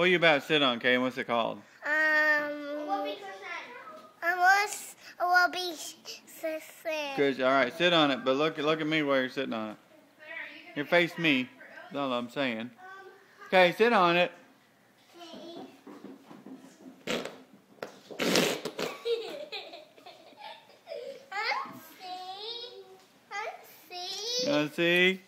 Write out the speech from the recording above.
What are you about to sit on, Kay? What's it called? Um, I was, I will be sitting. Good. All right, sit on it, but look look at me while you're sitting on it. You face me. That's all I'm saying. Okay, sit on it. Let's see. Let's see. Let's see.